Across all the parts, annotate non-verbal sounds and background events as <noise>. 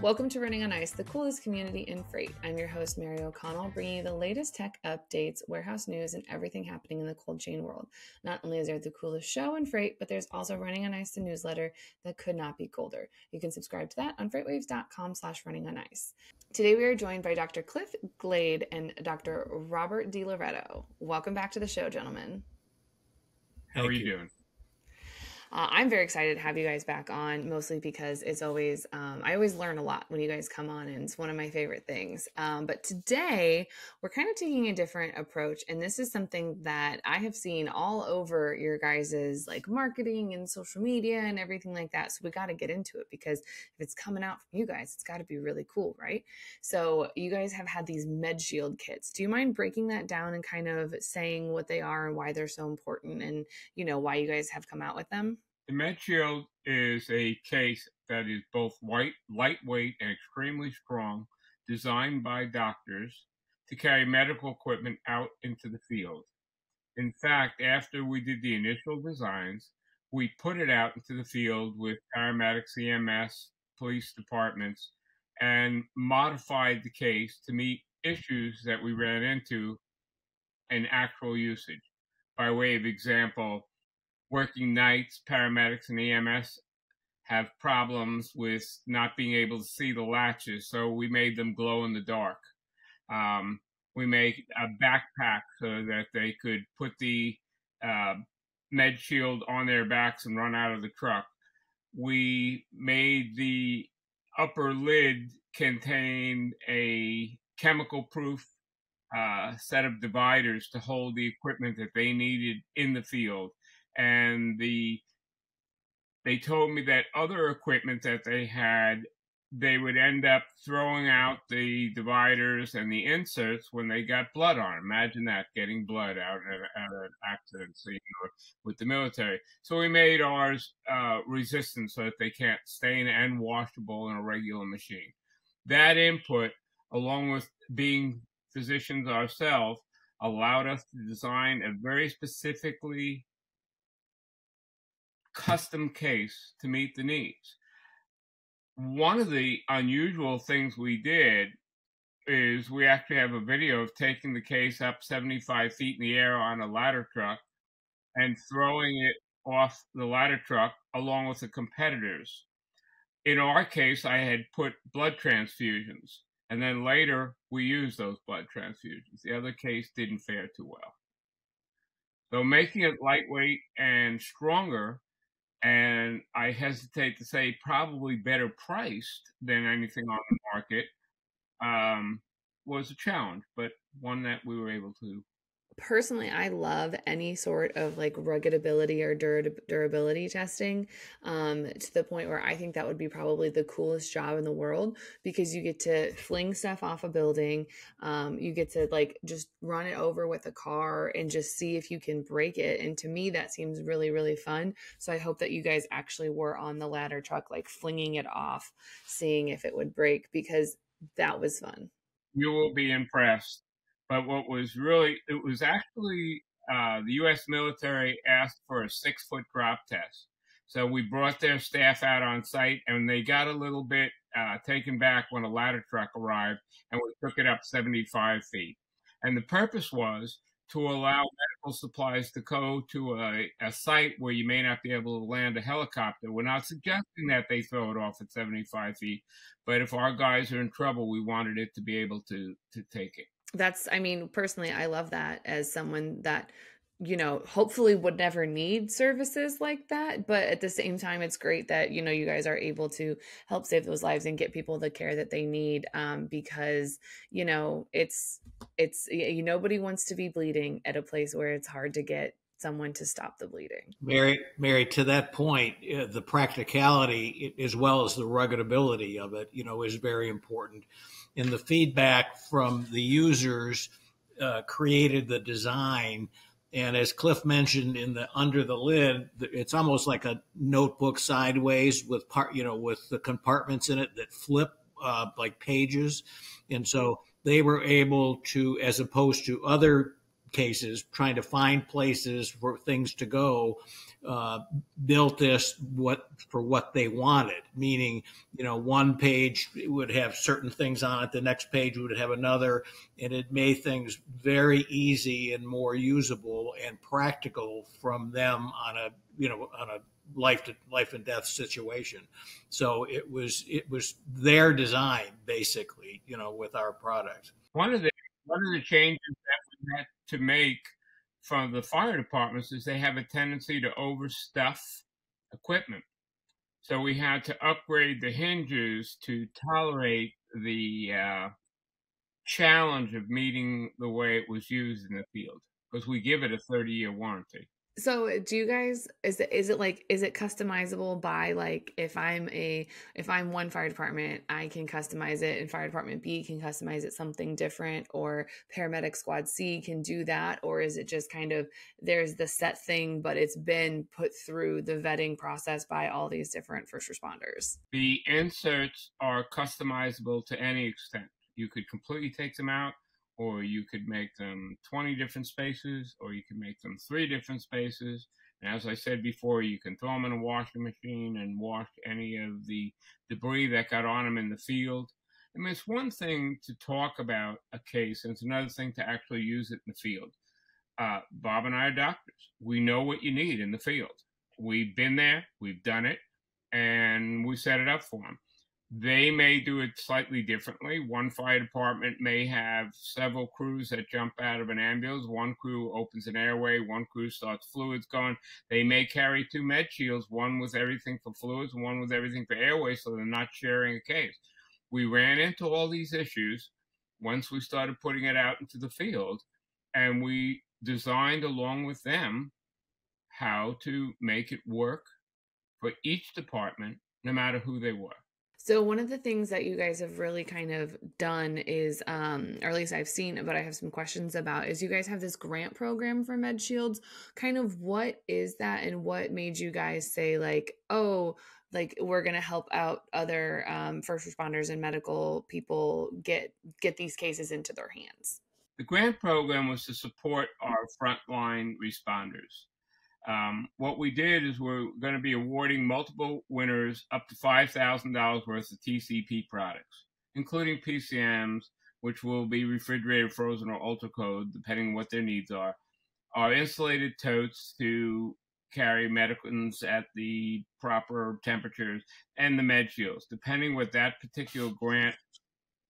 Welcome to Running on Ice, the coolest community in freight. I'm your host, Mary O'Connell, bringing you the latest tech updates, warehouse news, and everything happening in the cold chain world. Not only is there the coolest show in freight, but there's also Running on Ice, the newsletter that could not be colder. You can subscribe to that on freightwaves.com slash running on ice. Today we are joined by Dr. Cliff Glade and Dr. Robert di Loreto. Welcome back to the show, gentlemen. How are you, you doing? Uh, I'm very excited to have you guys back on, mostly because it's always, um, I always learn a lot when you guys come on, and it's one of my favorite things. Um, but today, we're kind of taking a different approach, and this is something that I have seen all over your guys's like marketing and social media and everything like that. So we got to get into it because if it's coming out from you guys, it's got to be really cool, right? So you guys have had these MedShield kits. Do you mind breaking that down and kind of saying what they are and why they're so important, and you know why you guys have come out with them? The MedShield is a case that is both white, lightweight and extremely strong, designed by doctors to carry medical equipment out into the field. In fact, after we did the initial designs, we put it out into the field with paramedics, EMS, police departments, and modified the case to meet issues that we ran into in actual usage. By way of example, working nights, paramedics and EMS have problems with not being able to see the latches, so we made them glow in the dark. Um, we made a backpack so that they could put the uh, med shield on their backs and run out of the truck. We made the upper lid contain a chemical proof uh, set of dividers to hold the equipment that they needed in the field and the they told me that other equipment that they had they would end up throwing out the dividers and the inserts when they got blood on. Imagine that getting blood out at, at an accident scene or with the military. So we made ours uh, resistant so that they can't stain and washable in a regular machine. That input, along with being physicians ourselves, allowed us to design a very specifically custom case to meet the needs. One of the unusual things we did is we actually have a video of taking the case up 75 feet in the air on a ladder truck and throwing it off the ladder truck along with the competitors. In our case, I had put blood transfusions, and then later we used those blood transfusions. The other case didn't fare too well. So making it lightweight and stronger and I hesitate to say probably better priced than anything on the market, um, was a challenge, but one that we were able to personally i love any sort of like ruggedability or dur- durability testing um, to the point where i think that would be probably the coolest job in the world because you get to fling stuff off a building um, you get to like just run it over with a car and just see if you can break it. And to me that seems really really fun. So i hope that you guys actually were on the ladder truck like flinging it off seeing if it would break because that was fun. You will be impressed but what was really, it was actually uh, the U.S. military asked for a six foot drop test. So we brought their staff out on site and they got a little bit uh, taken back when a ladder truck arrived and we took it up 75 feet. And the purpose was to allow medical supplies to go to a, a, site where you may not be able to land a helicopter. We're not suggesting that they throw it off at 75 feet, but if our guys are in trouble, we wanted it to be able to to take it that's i mean personally i love that as someone that you know hopefully would never need services like that but at the same time it's great that you know you guys are able to help save those lives and get people the care that they need um, because you know it's it's you, nobody wants to be bleeding at a place where it's hard to get someone to stop the bleeding. Mary, Mary, to that point, uh, the practicality as well as the rugged ability of it, you know, is very important. And the feedback from the users uh, created the design. And as Cliff mentioned, in the under the lid, it's almost like a notebook sideways with part, you know, with the compartments in it that flip uh, like pages. And so they were able to, as opposed to other cases, trying to find places for things to go, uh, built this what for what they wanted. Meaning, you know, one page would have certain things on it, the next page would have another, and it made things very easy and more usable and practical from them on a you know on a life to life and death situation. So it was it was their design basically, you know, with our product. One of the one of the changes that we had to make from the fire departments is they have a tendency to overstuff equipment. So we had to upgrade the hinges to tolerate the uh, challenge of meeting the way it was used in the field because we give it a 30 year warranty. So do you guys is it is it like is it customizable by like if I'm a if I'm one fire department I can customize it and fire department B can customize it something different or paramedic squad C can do that or is it just kind of there's the set thing but it's been put through the vetting process by all these different first responders? The inserts are customizable to any extent. You could completely take them out or you could make them 20 different spaces, or you could make them three different spaces. And as I said before, you can throw them in a washing machine and wash any of the debris that got on them in the field. I mean, it's one thing to talk about a case, and it's another thing to actually use it in the field. Uh, Bob and I are doctors. We know what you need in the field. We've been there, we've done it, and we set it up for them. They may do it slightly differently. One fire department may have several crews that jump out of an ambulance. One crew opens an airway, one crew starts fluids going. They may carry two med shields, one with everything for fluids, one with everything for airway, so they're not sharing a case. We ran into all these issues once we started putting it out into the field, and we designed along with them how to make it work for each department, no matter who they were. So one of the things that you guys have really kind of done is, um, or at least I've seen, but I have some questions about, is you guys have this grant program for MedShields. Kind of what is that, and what made you guys say like, oh, like we're going to help out other um, first responders and medical people get get these cases into their hands? The grant program was to support our frontline responders. Um, what we did is we're going to be awarding multiple winners up to $5,000 worth of TCP products, including PCMs, which will be refrigerated, frozen, or ultra cold, depending on what their needs are. Our insulated totes to carry medicines at the proper temperatures, and the med shields, depending what that particular grant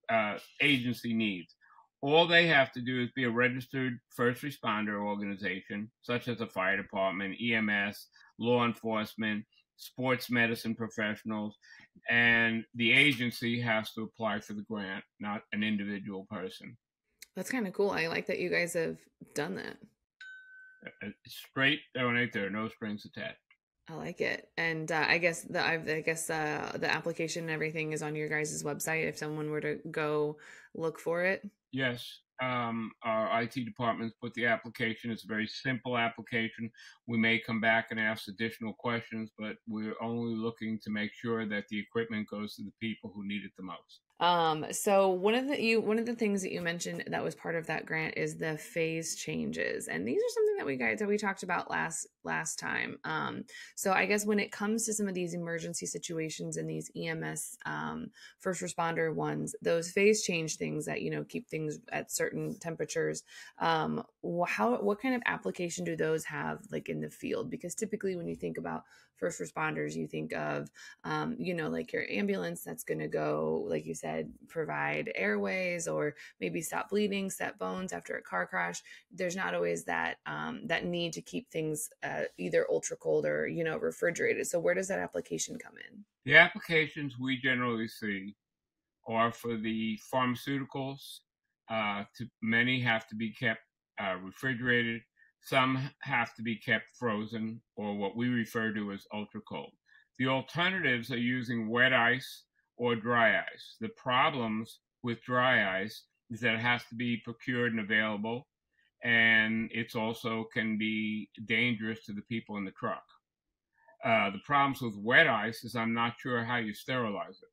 uh, agency needs. All they have to do is be a registered first responder organization, such as a fire department, EMS, law enforcement, sports medicine professionals, and the agency has to apply for the grant, not an individual person. That's kind of cool. I like that you guys have done that. Uh, uh, straight donate. There no strings attached. I like it, and uh, I guess the I've, I guess uh, the application and everything is on your guys' website. If someone were to go look for it. Yes, um, our IT departments put the application. It's a very simple application. We may come back and ask additional questions, but we're only looking to make sure that the equipment goes to the people who need it the most. Um, so one of the you one of the things that you mentioned that was part of that grant is the phase changes, and these are something that we guys that we talked about last last time. Um, so I guess when it comes to some of these emergency situations and these EMS um, first responder ones, those phase change things that you know keep things at certain temperatures. Um, how what kind of application do those have like in the field? Because typically when you think about first responders, you think of, um, you know, like your ambulance that's going to go, like you said, provide airways or maybe stop bleeding, set bones after a car crash. There's not always that um, that need to keep things uh, either ultra cold or you know refrigerated. So where does that application come in? The applications we generally see are for the pharmaceuticals. Uh, to, many have to be kept uh, refrigerated. Some have to be kept frozen or what we refer to as ultra cold. The alternatives are using wet ice or dry ice. The problems with dry ice is that it has to be procured and available, and it's also can be dangerous to the people in the truck. Uh, the problems with wet ice is I'm not sure how you sterilize it.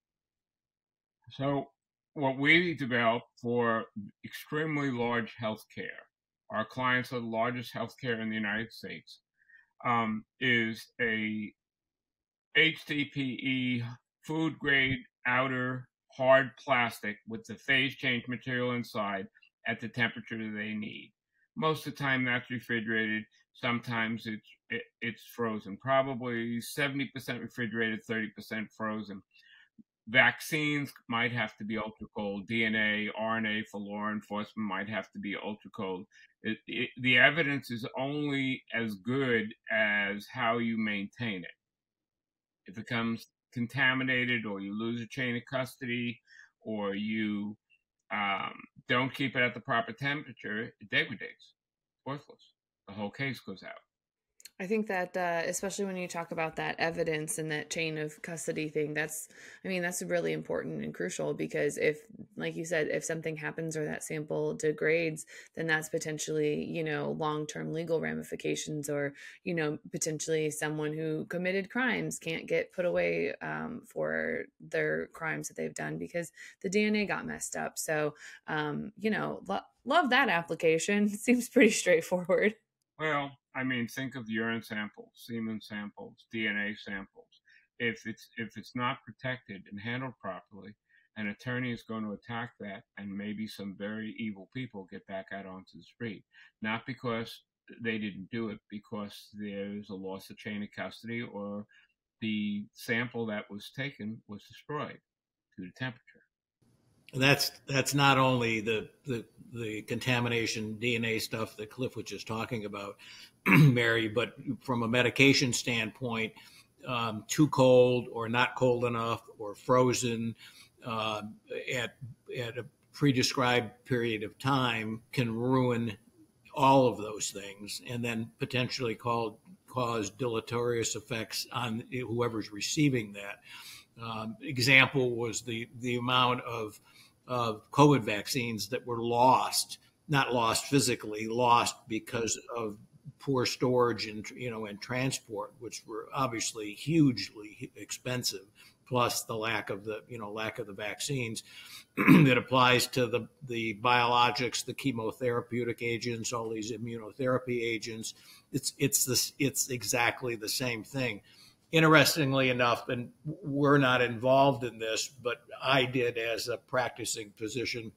So what we develop for extremely large healthcare, our clients are the largest healthcare in the United States, um, is a HDPE food grade outer hard plastic with the phase change material inside at the temperature they need. Most of the time, that's refrigerated. Sometimes it's it, it's frozen. Probably seventy percent refrigerated, thirty percent frozen. Vaccines might have to be ultra cold. DNA, RNA for law enforcement might have to be ultra cold. It, it, the evidence is only as good as how you maintain it. If it becomes contaminated, or you lose a chain of custody, or you um, don't keep it at the proper temperature, it degrades. Worthless. The whole case goes out. I think that, uh, especially when you talk about that evidence and that chain of custody thing, that's, I mean, that's really important and crucial because if, like you said, if something happens or that sample degrades, then that's potentially, you know, long term legal ramifications or, you know, potentially someone who committed crimes can't get put away um, for their crimes that they've done because the DNA got messed up. So, um, you know, lo- love that application. <laughs> Seems pretty straightforward. Well, I mean, think of urine samples, semen samples, DNA samples. If it's if it's not protected and handled properly, an attorney is going to attack that, and maybe some very evil people get back out onto the street, not because they didn't do it, because there's a loss of chain of custody or the sample that was taken was destroyed due to temperature. That's that's not only the, the the contamination DNA stuff that Cliff was just talking about, <clears throat> Mary, but from a medication standpoint, um, too cold or not cold enough or frozen uh, at at a pre-described period of time can ruin all of those things, and then potentially cause deleterious effects on whoever's receiving that. Um, example was the the amount of of COVID vaccines that were lost, not lost physically, lost because of poor storage and you know and transport, which were obviously hugely expensive. Plus the lack of the you know lack of the vaccines <clears throat> that applies to the the biologics, the chemotherapeutic agents, all these immunotherapy agents. It's it's this it's exactly the same thing interestingly enough, and we're not involved in this, but I did as a practicing physician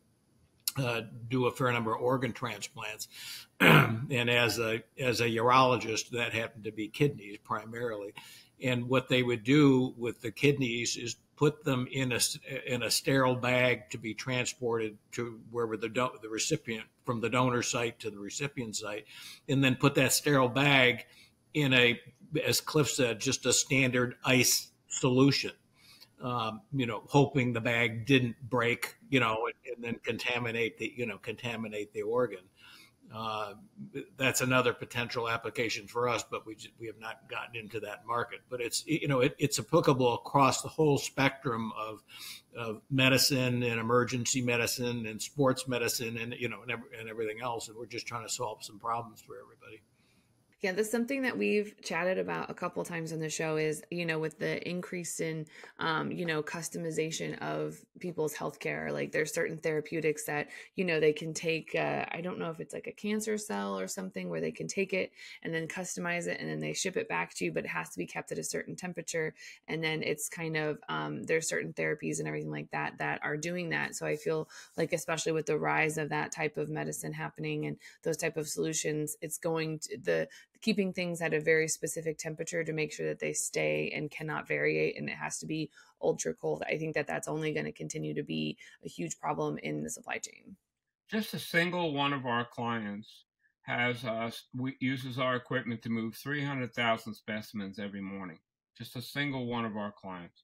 uh, do a fair number of organ transplants, <clears throat> and as a as a urologist, that happened to be kidneys primarily. And what they would do with the kidneys is put them in a in a sterile bag to be transported to wherever the do, the recipient from the donor site to the recipient site, and then put that sterile bag in a as Cliff said, just a standard ice solution. Um, you know, hoping the bag didn't break, you know, and, and then contaminate the, you know, contaminate the organ. Uh, that's another potential application for us, but we we have not gotten into that market. But it's you know it, it's applicable across the whole spectrum of of medicine and emergency medicine and sports medicine and you know and, every, and everything else. And we're just trying to solve some problems for everybody. Yeah, that's something that we've chatted about a couple times on the show is, you know, with the increase in, um, you know, customization of people's healthcare. Like there's certain therapeutics that, you know, they can take, uh, I don't know if it's like a cancer cell or something where they can take it and then customize it and then they ship it back to you, but it has to be kept at a certain temperature. And then it's kind of, um, there's certain therapies and everything like that that are doing that. So I feel like, especially with the rise of that type of medicine happening and those type of solutions, it's going to the, keeping things at a very specific temperature to make sure that they stay and cannot variate and it has to be ultra cold i think that that's only going to continue to be a huge problem in the supply chain. Just a single one of our clients has us uses our equipment to move 300,000 specimens every morning. Just a single one of our clients.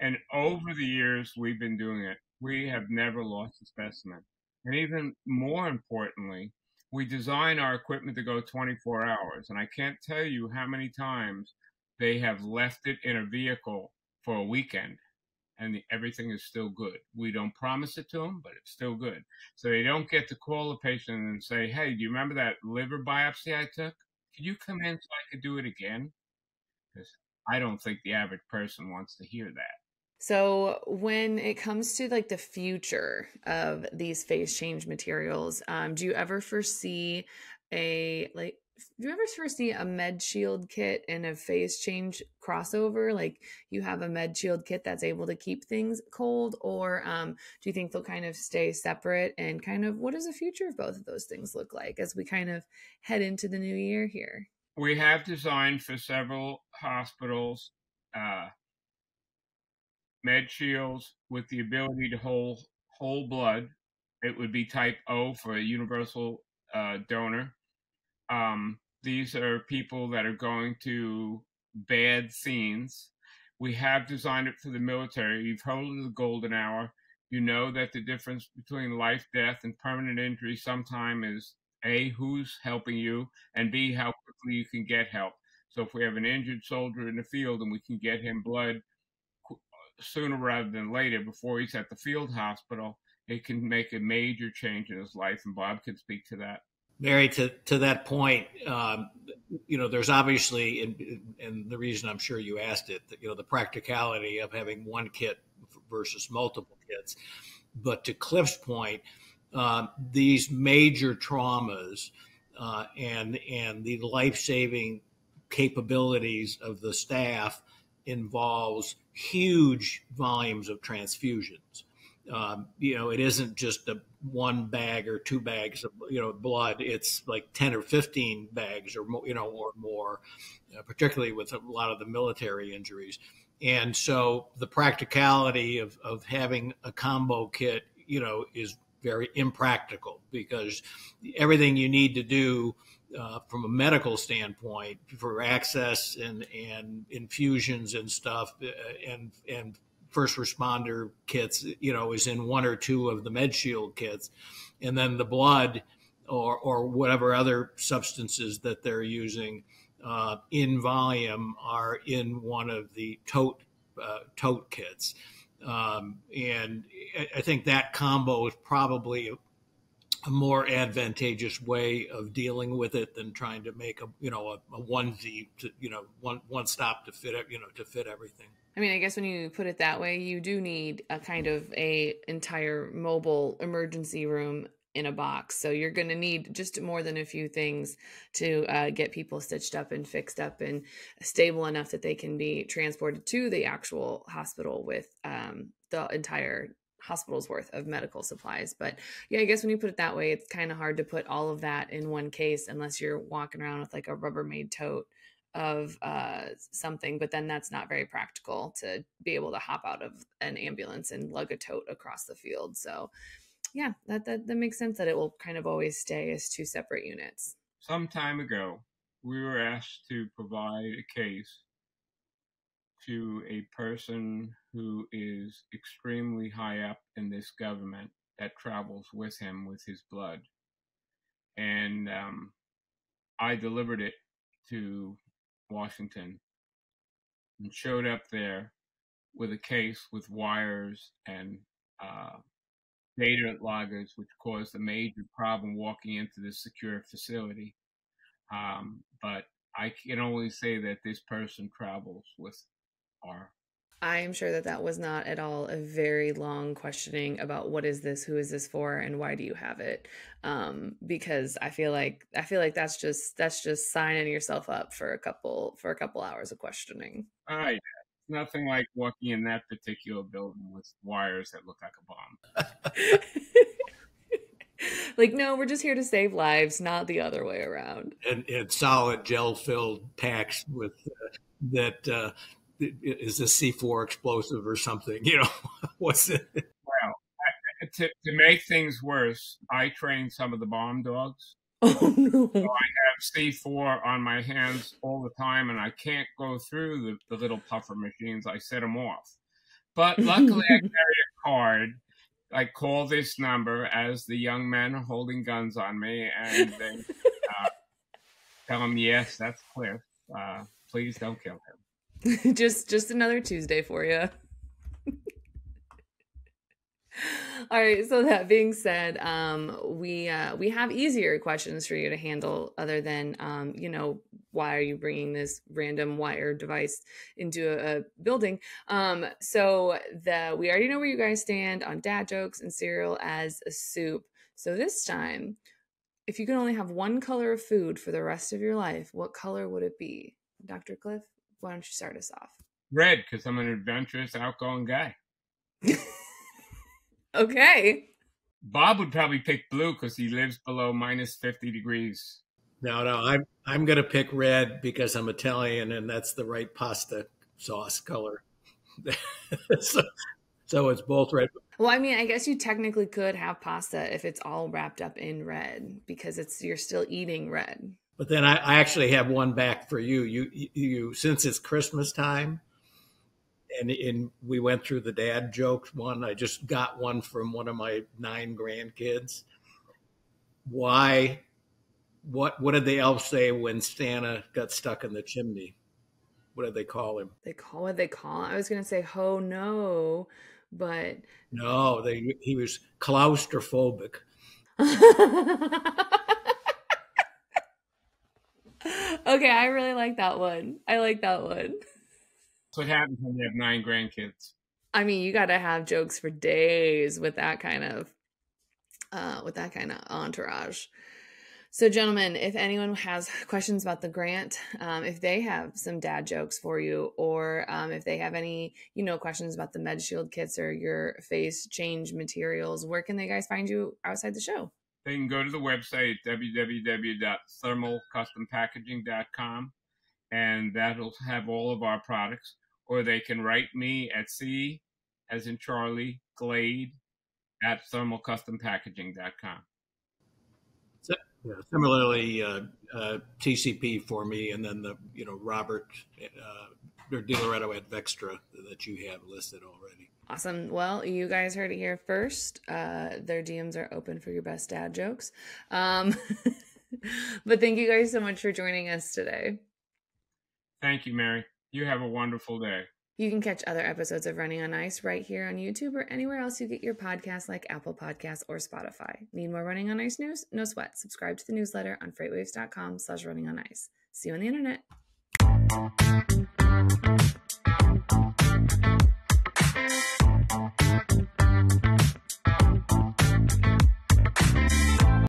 And over the years we've been doing it. We have never lost a specimen. And even more importantly we design our equipment to go 24 hours. And I can't tell you how many times they have left it in a vehicle for a weekend and everything is still good. We don't promise it to them, but it's still good. So they don't get to call the patient and say, Hey, do you remember that liver biopsy I took? Could you come in so I could do it again? Because I don't think the average person wants to hear that. So when it comes to like the future of these phase change materials, um, do you ever foresee a like do you ever foresee a med shield kit and a phase change crossover? Like you have a med shield kit that's able to keep things cold or um, do you think they'll kind of stay separate? And kind of what does the future of both of those things look like as we kind of head into the new year here? We have designed for several hospitals uh, med shields with the ability to hold whole blood. It would be type O for a universal uh, donor. Um, these are people that are going to bad scenes. We have designed it for the military. You've heard of the golden hour. You know that the difference between life, death, and permanent injury sometimes is A, who's helping you, and B, how quickly you can get help. So if we have an injured soldier in the field and we can get him blood sooner rather than later before he's at the field hospital, it can make a major change in his life. And Bob can speak to that. Mary, to, to that point, um, you know, there's obviously, and, the reason I'm sure you asked it, you know, the practicality of having one kit versus multiple kits. But to Cliff's point, uh, these major traumas uh, and and the life saving capabilities of the staff involves huge volumes of transfusions. Um, you know, it isn't just a one bag or two bags of you know blood. It's like ten or fifteen bags or more, you know, or more, uh, particularly with a lot of the military injuries. And so the practicality of of having a combo kit, you know, is very impractical because everything you need to do uh, from a medical standpoint for access and, and infusions and stuff uh, and and first responder kits you know is in one or two of the med shield kits. And then the blood or or whatever other substances that they're using uh, in volume are in one of the tote uh, tote kits. Um, and I think that combo is probably a more advantageous way of dealing with it than trying to make a you know a, a onesie to you know one one stop to fit you know to fit everything. I mean, I guess when you put it that way, you do need a kind of a entire mobile emergency room in a box. So you're going to need just more than a few things to uh, get people stitched up and fixed up and stable enough that they can be transported to the actual hospital with um, the entire hospital's worth of medical supplies. But yeah, I guess when you put it that way, it's kind of hard to put all of that in one case unless you're walking around with like a Rubbermaid tote of uh, something. But then that's not very practical to be able to hop out of an ambulance and lug a tote across the field. So yeah, that, that, that makes sense that it will kind of always stay as two separate units. Some time ago, we were asked to provide a case to a person who is extremely high up in this government that travels with him with his blood. And um, I delivered it to Washington and showed up there with a case with wires and uh, data loggers, which caused a major problem walking into this secure facility. Um, but I can only say that this person travels with our I'm sure that that was not at all a very long questioning about what is this, who is this for, and why do you have it? Um, because I feel like I feel like that's just that's just signing yourself up for a couple for a couple hours of questioning. All right, nothing like walking in that particular building with wires that look like a bomb. <laughs> like no we're just here to save lives not the other way around and, and solid gel filled packs with uh, that uh, is a C4 explosive or something? <laughs> You know, what's it? Well, to, to make things worse, I train some of the bomb dogs. <laughs> Oh no! So I have C4 on my hands all the time, and I can't go through the, the little puffer machines. I set them off. But <laughs> luckily, I carry a card. I call this number as the young men are holding guns on me, and they uh, tell them, "Yes, that's Cliff. Uh, please don't kill him." <laughs> just just another Tuesday for you. <laughs> All right. So that being said, um, we uh, we have easier questions for you to handle, other than um, you know why are you bringing this random wire device into a, a building? Um, so the we already know where you guys stand on dad jokes and cereal as a soup. So this time, if you could only have one color of food for the rest of your life, what color would it be, Doctor Cliff? Why don't you start us off? Red, because I'm an adventurous, outgoing guy. <laughs> Okay. Bob would probably pick blue because he lives below minus 50 degrees. No, no, I'm I'm gonna pick red because I'm Italian and that's the right pasta sauce color. <laughs> so, so it's both red. Well, I mean, I guess you technically could have pasta if it's all wrapped up in red because it's you're still eating red. But then I, I actually have one back for you. You you since it's Christmas time, and and we went through the dad jokes one. I just got one from one of my nine grandkids. Why? What what did the elves say when Santa got stuck in the chimney? What did they call him? They call what they call. I was gonna say ho no, but no, they he was claustrophobic. <laughs> okay, I really like that one. I like that one. That's what happens when you have nine grandkids. I mean, you got to have jokes for days with that kind of, uh, with that kind of entourage. So, gentlemen, if anyone has questions about the grant, um, if they have some dad jokes for you, or um, if they have any, you know, questions about the MedShield kits or your phase change materials, where can they guys find you outside the show? They can go to the website www.thermalcustompackaging.com, and that'll have all of our products or they can write me at C, as in Charlie, Glade at thermalcustompackaging.com. So, yeah, similarly, uh, uh, TCP for me, and then the you know Robert uh, or Loreto at Vextra that you have listed already. Awesome. Well, you guys heard it here first. Uh, their DMs are open for your best dad jokes. Um, <laughs> but thank you guys so much for joining us today. Thank you, Mary. You have a wonderful day. You can catch other episodes of Running on Ice right here on YouTube or anywhere else you get your podcasts like Apple Podcasts or Spotify. Need more Running on Ice news? No sweat. Subscribe to the newsletter on freightwaves.com slash running on ice. See you on the internet.